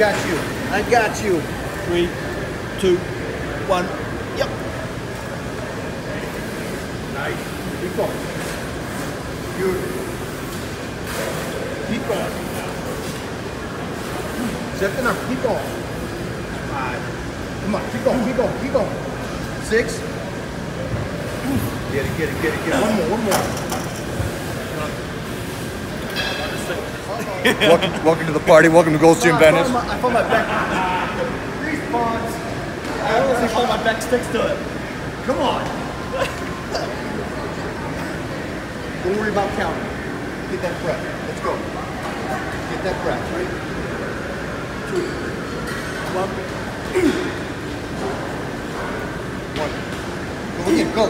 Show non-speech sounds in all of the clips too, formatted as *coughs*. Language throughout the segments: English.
got you. I got you. Three, two, one. Yep. Nice. Keep going. Beautiful. Keep. Set the number. Keep going. Five. Come on. Keep going. Keep going. Keep going. Six. Get it. Get it. Get it. Get it. One more. One more. Welcome, welcome to the party. Welcome to Gold's Gym Venice. I found my, I found my back. Bonds. I honestly found my back sticks to it. Come on. *laughs* Don't worry about counting. Get that breath. Let's go. Get that breath. Right? Two. One. *clears throat* One. Go again. Go.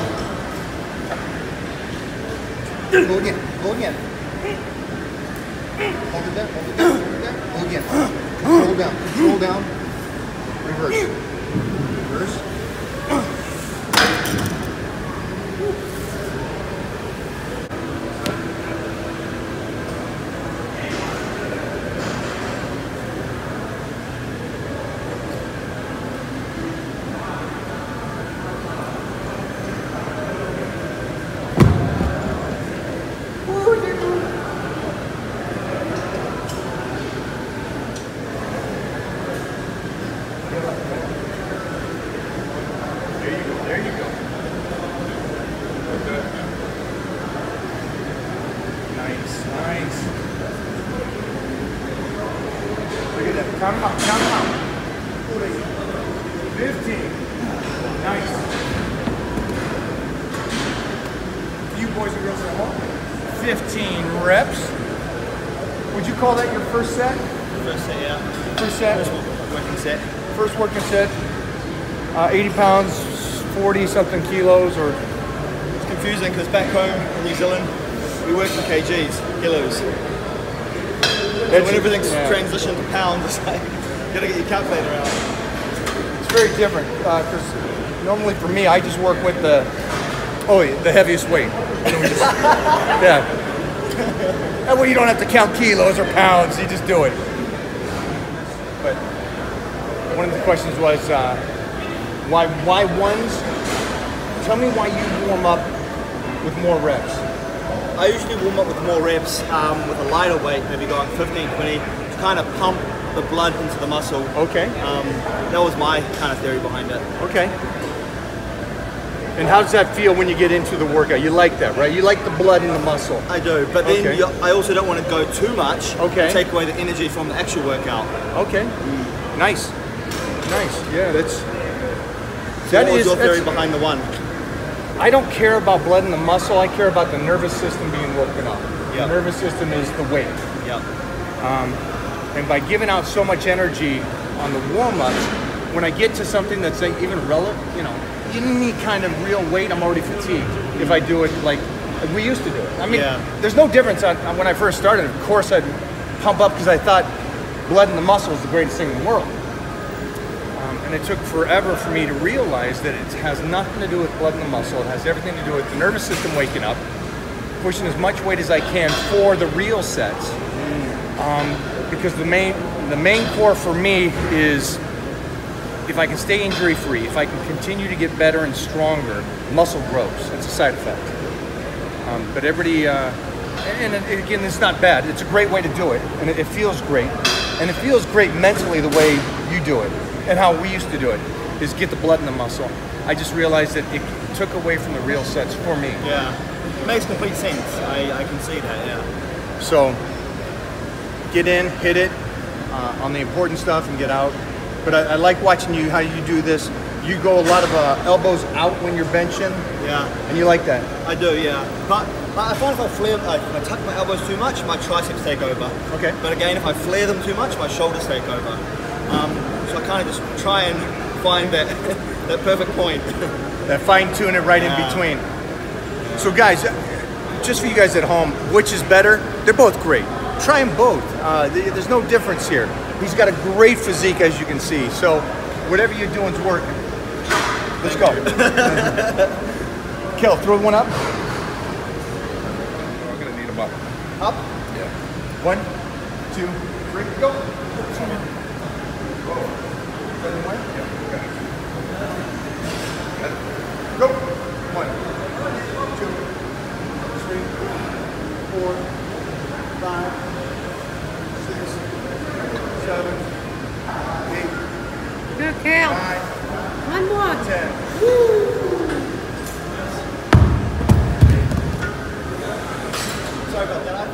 Go again. Go again. Hold it *coughs* down. Hold it down. Hold it down. Again. Control down. Control down. Reverse. Reverse. There you go. There you go. Good. Nice. Look at that. Count them out. Count them out. 15. Nice. You boys and girls at home. 15 reps. Would you call that your first set? First set, yeah. First set? First working set. First working set. Uh, 80 pounds, 40 something kilos, or It's confusing because back home in New Zealand, we work in kgs, kilos. So when everything's yeah. transitioned to pounds, *laughs* it's like, you gotta get your calculator out. It's very different because normally for me, I just work with the oh yeah, the heaviest weight. We just- *laughs* yeah. That way you don't have to count kilos or pounds. You just do it. But one of the questions was uh, why why ones? Tell me why you warm up with more reps. I usually warm up with more reps um, with a lighter weight, maybe going 15, 20, to kind of pump the blood into the muscle. Okay. Um, that was my kind of theory behind it. Okay. And how does that feel when you get into the workout? You like that, right? You like the blood in the muscle. I do, but then Okay. you, I also don't want to go too much. Okay. Take away the energy from the actual workout. Okay. Nice. Nice. Yeah, that's. That That was your theory behind the one. I don't care about blood in the muscle. I care about the nervous system being woken up. Yeah. The nervous system is the weight, Yeah. Um, and by giving out so much energy on the warm-ups, when I get to something that's like even relevant, you know, any kind of real weight, I'm already fatigued. If I do it like, like we used to do it. I mean, Yeah. there's no difference on, on when I first started. Of course, I'd pump up because I thought blood in the muscle is the greatest thing in the world. And it took forever for me to realize that it has nothing to do with blood in the muscle. It has everything to do with the nervous system waking up, pushing as much weight as I can for the real sets. Um, because the main the main core for me is if I can stay injury free, if I can continue to get better and stronger, muscle grows. It's a side effect. Um, but everybody, uh, and it- again, it's not bad. It's a great way to do it, and it, it feels great. And it feels great mentally the way you do it, and how we used to do it, is get the blood in the muscle. I just realized that it took away from the real sets for me. Yeah. It makes complete sense. I, I can see that, yeah. So get in, hit it uh, on the important stuff, and get out. But I, I like watching you how you do this. You go a lot of uh, elbows out when you're benching, Yeah. and you like that. I do, yeah. But, but I find if I flare, like, if I tuck my elbows too much, my triceps take over. Okay. But again, if I flare them too much, my shoulders take over. Um, so I kind of just try and find that *laughs* that perfect point. *laughs* That fine tune it right Yeah. in between. So guys, just for you guys at home, which is better? They're both great. Try them both. Uh, there's no difference here. He's got a great physique, as you can see. So whatever you're doing is working. Let's go. *laughs* Kel, throw one up. I'm gonna need about Up. yeah. One, two, three, go. Same way? Go. One, two, three, four, five, six, seven, eight, Good, Cal. nine, One more. ten. Sorry about that.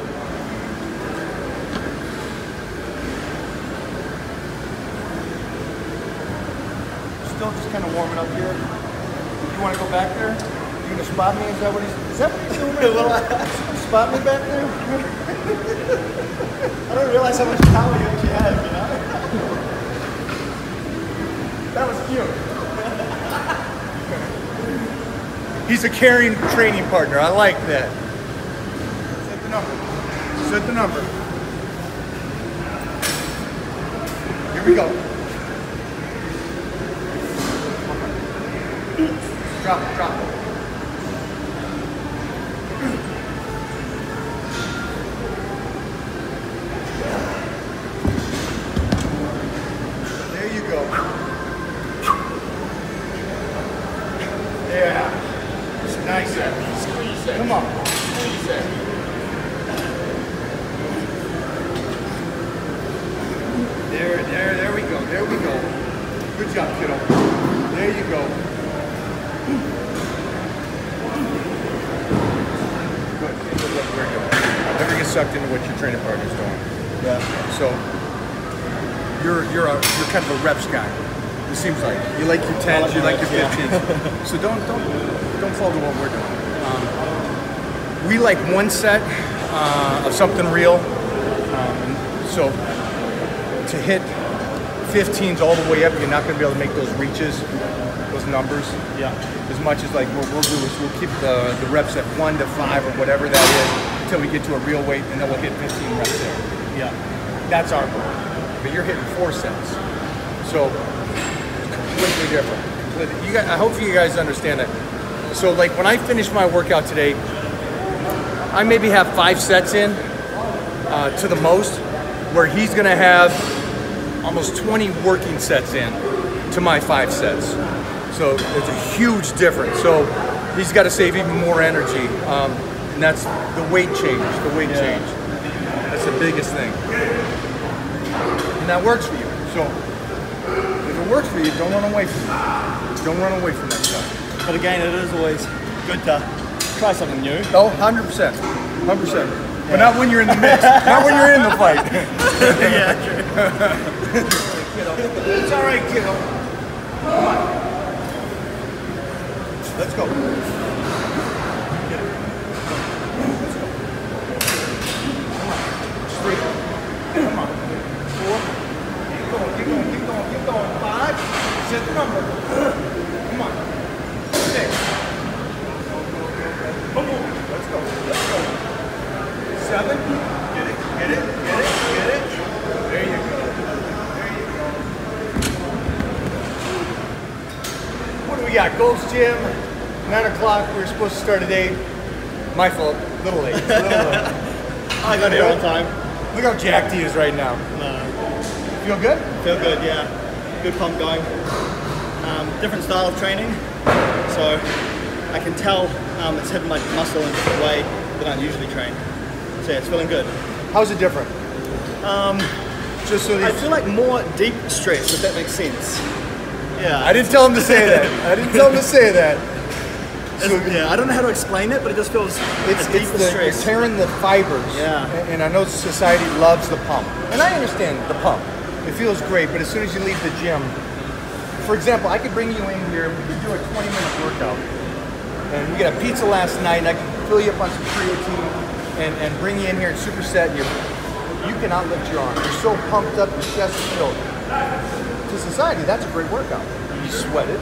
Still just kind of warming up here. You want to go back there? You gonna spot me? Is that what he's? Is that what he's doing? *laughs* Well, there? spot me back there? *laughs* I don't realize how much power you actually have, you know? *laughs* That was cute. He's a caring training partner. I like that. Set the number. Set the number. Here we go. Drop it, drop it. There you go. Yeah. It's nice. Squeeze it. Come on. Squeeze. There, there, there we go. There we go. Good job, kiddo. There you go. Good. Good look where you're going. Never get sucked into what your training partner's doing. Yeah. So you're you're a you're kind of a reps guy. It seems like you like your tens, you like your Yeah. fifteens. so don't don't don't fall to what we're doing. Um, we like one set uh, of something real. Um, so to hit 15s all the way up, you're not going to be able to make those reaches, those numbers. Yeah. As much as like what we'll do is we'll keep the, the reps at one to five or whatever that is until we get to a real weight, and then we'll hit 15 reps there. Yeah. That's our goal. But you're hitting four sets. So completely different. Completely- You guys, I hope you guys understand that. So like when I finish my workout today, I maybe have five sets in uh, to the most, where he's gonna have almost 20 working sets in to my five sets. So it's a huge difference. So he's got to save even more energy, um, and that's the weight change. The weight Yeah. change. That's the biggest thing and that works for you. So if it works for you, don't run away from it. Don't run away from that stuff. But again, it is always good to try something new. Oh, 100%. 100%. But not when you're in the mix. not when you're in the fight. *laughs* yeah, true. *laughs* It's all right, kiddo. Come on. Let's go. Get it. Come on. Three. Come on. Four. Keep going, keep going, keep going, keep going. Five. Set the number. Come on. Six. Boom. Let's go. Let's go. Seven. Get it, get it, get it, get it. There you go. There you go. What do we got? Gold's Gym, 9 o'clock. We were supposed to start at 8. My fault. Little late. Little late. *laughs* I got here on time. Look how jacked he is right now. No. Feel good? Feel good, yeah. Good pump going. Um, different style of training, so I can tell um, it's hitting my muscle in a way than I usually train. So yeah, it's feeling good. How's it different? Um, Just so I feel like more deep stress, if that makes sense. Yeah. I didn't tell him to say that. I didn't tell him to say that. Yeah, I don't know how to explain it, but it just feels it's, a it's the, you're tearing the fibers. Yeah. And, and I know society loves the pump. And I understand the pump. It feels great, but as soon as you leave the gym, for example, I could bring you in here, we could do a 20 minute workout. And we got a pizza last night, and I can fill you up on some creatine and, and bring you in here and superset, you you cannot lift your arm. You're so pumped up, your chest is filled. To society, that's a great workout. You sweated,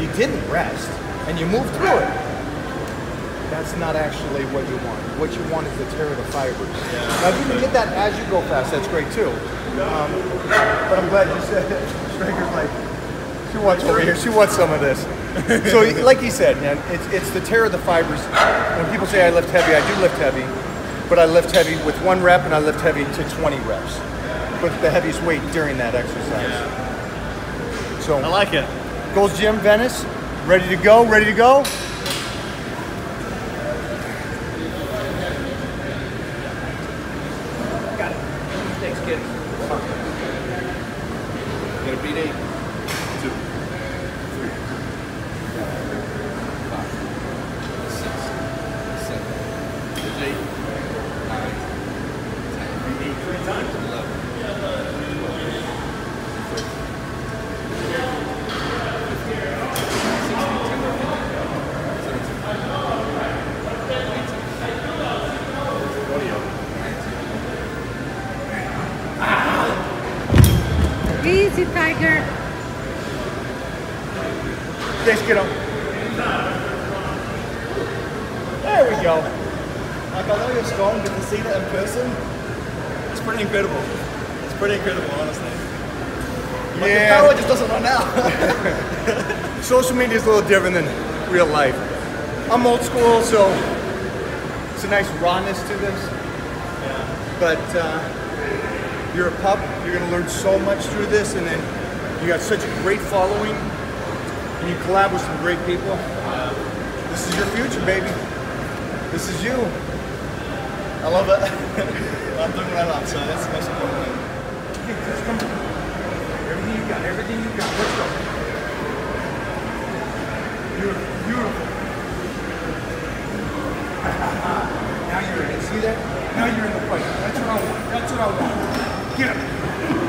you didn't rest, and you move through it. That's not actually what you want. What you want is to tear the fibers. Now, if you can get that as you go fast, that's great too. Um, but I'm glad you said that. Straker's like, she wants over here. She wants some of this. so, like he said, man, it's, it's the tear of the fibers. When people say I lift heavy, I do lift heavy, but I lift heavy with one rep and I lift heavy to 20 reps with the heaviest weight during that exercise. So I like it. Gold's Gym Venice, ready to go, ready to go. Got it. Thanks, kid. Got a beat eight. Two. Three. Four. Five. Six. Seven. There's eight. Nine. Ten. Eight three times. Eleven. Twelve. Thirteen. Sixteen. Seventeen. Eighteen. Twenty. Easy, Tiger. Thanks, kiddo. There we go. Like I know you're strong, but to see that in person, it's pretty incredible. It's pretty incredible, honestly. Like Yeah. the power just doesn't run out. *laughs* Social media is a little different than real life. I'm old school, so it's a nice rawness to this. But uh, you're a pup. You're gonna learn so much through this, and then you got such a great following, and you collab with some great people. This is your future, baby. This is you. I love it. *laughs* I'm doing what I love, so that's the most important thing. Just come. Everything you got. Everything you got. Let's go. Beautiful. Beautiful. *laughs* now you're in it. See that? Now you're in the fight. That's what I want. That's what I want. Get him.